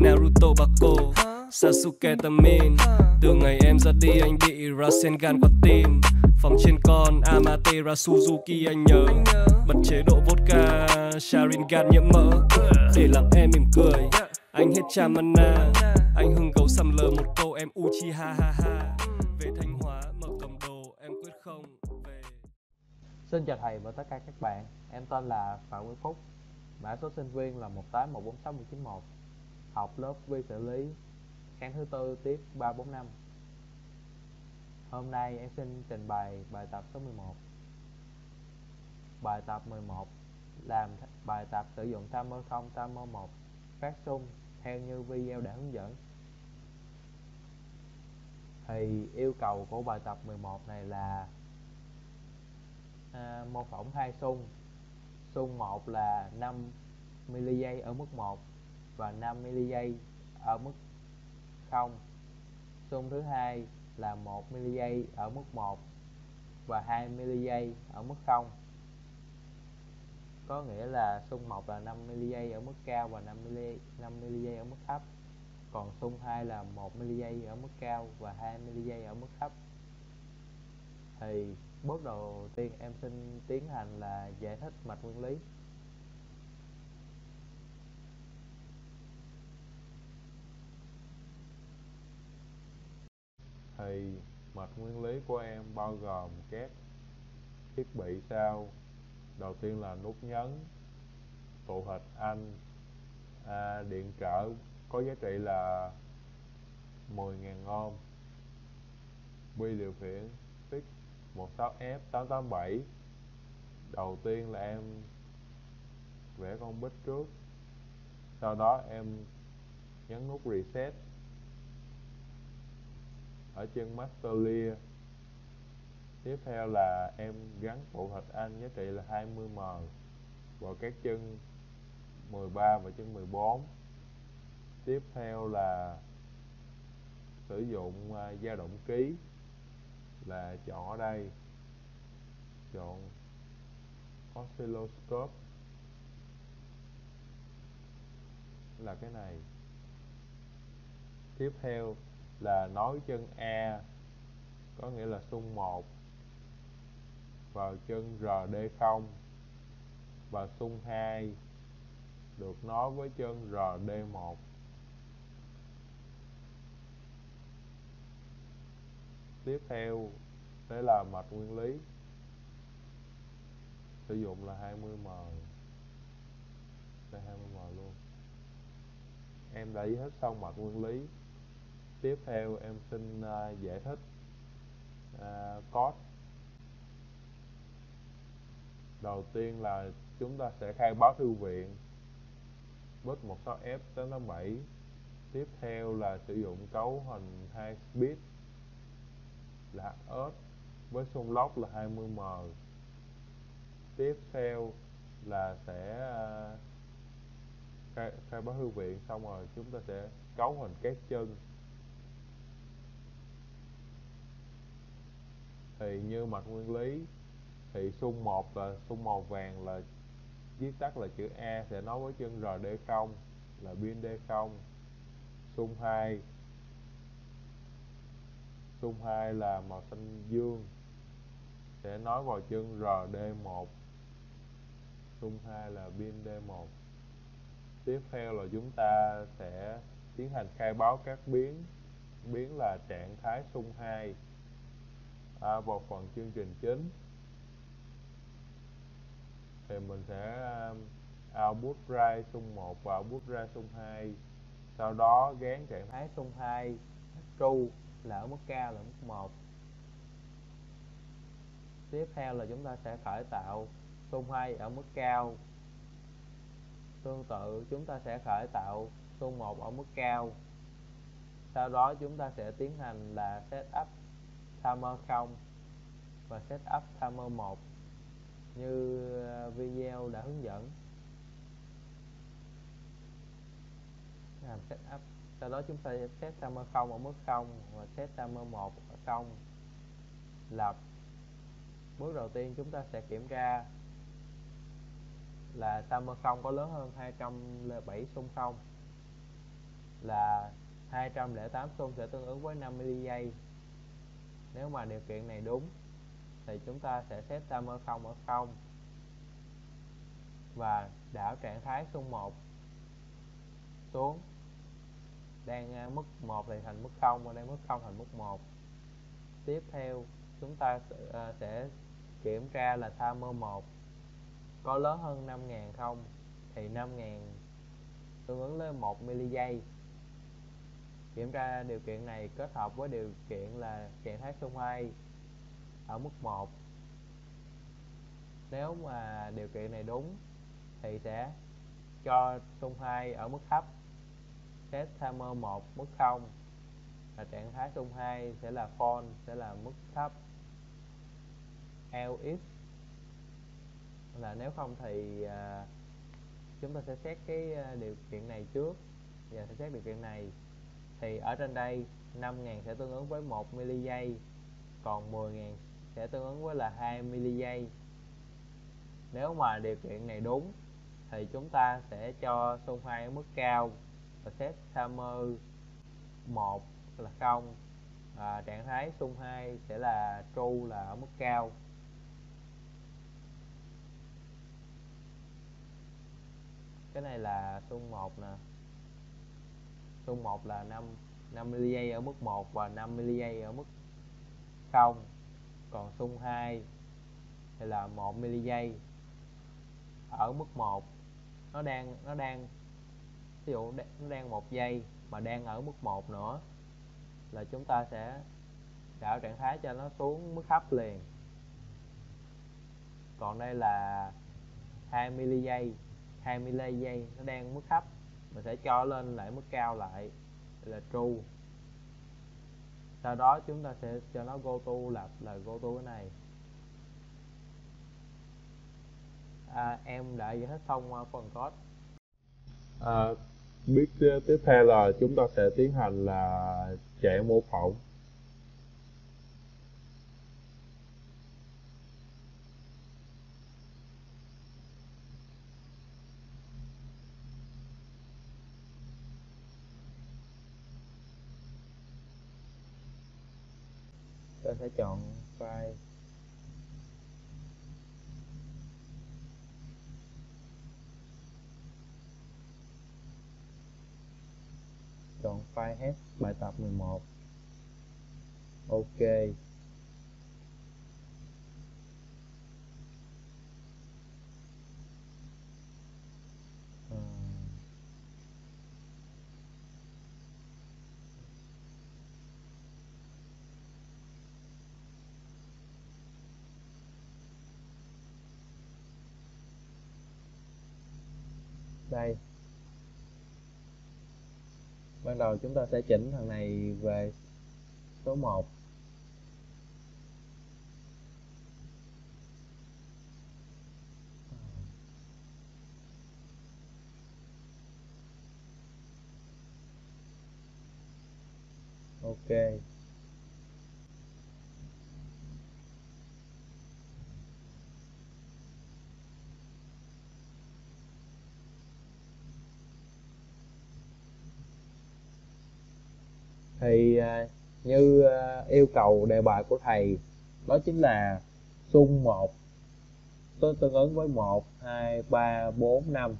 Naruto Bako Sasuke Tamin. Từ ngày em ra đi anh bị Rasengan qua tim. Phòng trên con Amatera Suzuki anh nhớ Bật chế độ vodka Sharingan nhiễm mỡ. Để làm em mỉm cười Anh hết cha mana Anh hưng gấu xăm lờ một câu em Uchiha ha ha Về Thanh Hóa mở cầm đồ em quyết không về. Xin chào thầy và tất cả các bạn, em tên là Phạm Nguyễn Phúc, mã số sinh viên là 1814691, học lớp vi xử lý, sáng thứ tư tiết 345. Hôm nay em xin trình bày bài tập số 11. Bài tập 11 làm bài tập sử dụng timer 0 timer 1 phát xung theo như video đã hướng dẫn. Thì yêu cầu của bài tập 11 này là à, mô phỏng hai xung xung 1 là 5 mili giây ở mức 1 và 5 mili giây ở mức 0 xung thứ hai là 1 mili giây ở mức 1 và 2 mili giây ở mức 0 có nghĩa là xung 1 là 5 mili giây ở mức cao và 5 mili 5 mili giây ở mức thấp. Còn xung 2 là 1 mili giây ở mức cao và 2 mili giây ở mức thấp. Thì bước đầu tiên em xin tiến hành là giải thích mạch nguyên lý. Thì mạch nguyên lý của em bao gồm các thiết bị sau đầu tiên là nút nhấn tụ hịch anh. À, điện trở có giá trị là 10.000 ohm. Quy điều khiển fix 16F887 đầu tiên là em vẽ con bích trước sau đó em nhấn nút reset ở chân master tiếp theo là em gắn bộ thạch anh giá trị là 20m vào các chân 13 và chân 14 tiếp theo là sử dụng à, dao động ký là chọn ở đây. Chọn oscilloscope là cái này. Tiếp theo là nối chân A có nghĩa là xung 1 vào chân RD0 và xung 2 được nối với chân RD1 tiếp theo sẽ là mạch nguyên lý. Sử dụng là 20m đây 20m luôn. Em đã giải hết xong mạch nguyên lý tiếp theo em xin uh, giải thích uh, code. Đầu tiên là chúng ta sẽ khai báo thư viện bit 16F 887 tiếp theo là sử dụng cấu hình 2 bit là ớt với xung lốc là 20m tiếp theo là sẽ à, khai, khai báo thư viện xong rồi chúng ta sẽ cấu hình các chân thì như mạch nguyên lý, thì xung một là xung màu vàng là viết tắt là chữ A, sẽ nối với chân RD0 là pin D0 xung 2 xung 2 là màu xanh dương, sẽ nối vào chân RD1 xung 2 là pin D1 tiếp theo là chúng ta sẽ tiến hành khai báo các biến. Biến là trạng thái xung 2 à, vào phần chương trình chính thì mình sẽ à, output ray xung 1 và output ray xung 2 sau đó gán trạng thái xung 2 true là ở mức cao là mức 1 tiếp theo là chúng ta sẽ khởi tạo xung 2 ở mức cao. Tương tự chúng ta sẽ khởi tạo xung 1 ở mức cao. Sau đó chúng ta sẽ tiến hành là setup timer 0 và setup timer 1 như ờ, video đã hướng dẫn. Làm setup sau đó chúng ta sẽ set timer 0 ở mức 0 và set timer 1 ở 0 lập. Bước đầu tiên chúng ta sẽ kiểm tra là timer 0 có lớn hơn 207 xung không là 208 xung sẽ tương ứng với 50 giây nếu mà điều kiện này đúng, thì chúng ta sẽ set timer 0 ở 0 và đảo trạng thái xung 1 xuống, đang mức 1 thì thành mức 0 và đang mức 0 thành mức 1 tiếp theo, chúng ta ờ, sẽ kiểm tra là timer 1 có lớn hơn 5.000 không, thì 5.000 tương ứng với 1 mili giây kiểm tra điều kiện này kết hợp với điều kiện là trạng thái xung 2 ở mức 1 nếu mà điều kiện này đúng thì sẽ cho xung 2 ở mức thấp test timer 1 mức 0 và trạng thái xung 2 sẽ là false sẽ là mức thấp. LX là nếu không thì à, chúng ta sẽ xét cái à, điều kiện này trước. Và sẽ xét điều kiện này thì ở trên đây 5.000 sẽ tương ứng với 1 mili giây còn 10.000 sẽ tương ứng với là 2 mili giây nếu mà điều kiện này đúng thì chúng ta sẽ cho xung hai ở mức cao và set timer 1 là 0 à, trạng thái xung 2 sẽ là true là ở mức cao. Cái này là xung 1 nè xung 1 là 5 5 mA ở mức 1 và 5 mA ở mức 0 còn xung 2 thì là 1 mA ở mức 1 nó đang nó đang ví dụ nó đang một giây mà đang ở mức 1 nữa là chúng ta sẽ đảo trạng thái cho nó xuống mức thấp liền. Còn đây là 2 mili giây 2 mili giây nó đang mức thấp mình sẽ cho lên lại mức cao lại là true. Sau đó chúng ta sẽ cho nó go to lặp là go to cái này. À, em đã giải thích xong phần code. À, biết tiếp theo là chúng ta sẽ tiến hành là chạy mô phỏng. Ta sẽ chọn file. Chọn file hết bài tập 11 ok. Đây. Ban đầu chúng ta sẽ chỉnh thằng này về số 1 ok thì à, như ờ, yêu cầu đề bài của thầy, đó chính là xung 1 tôi tương ứng với 1 2 3 4 5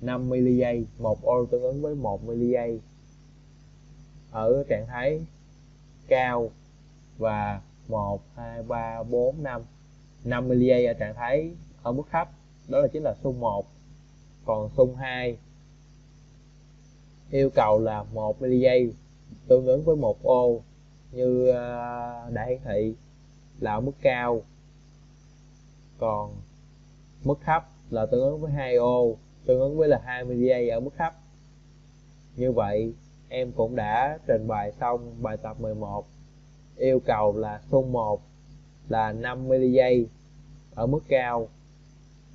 5 mili giây một ô tương ứng với 1 mili giây ở trạng thái cao và 1 2 3 4 5 5 mili giây ở trạng thái ở mức thấp, đó là chính là xung 1 còn xung 2 yêu cầu là 1 mili giây tương ứng với một ô như à, đã hiển thị là ở mức cao, còn mức thấp là tương ứng với 2 ô, tương ứng với là 20 giây ở mức thấp. Như vậy, em cũng đã trình bày xong bài tập 11 yêu cầu là xung 1 là 50 giây ở mức cao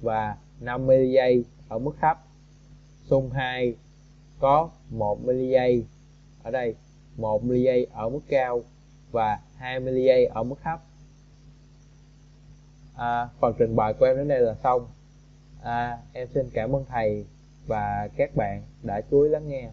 và 50 giây ở mức thấp. Xung 2 có 1 giây ở đây. 1mA ở mức cao và 2mA ở mức thấp. À, phần trình bày của em đến đây là xong. À, em xin cảm ơn thầy và các bạn đã chú ý lắng nghe.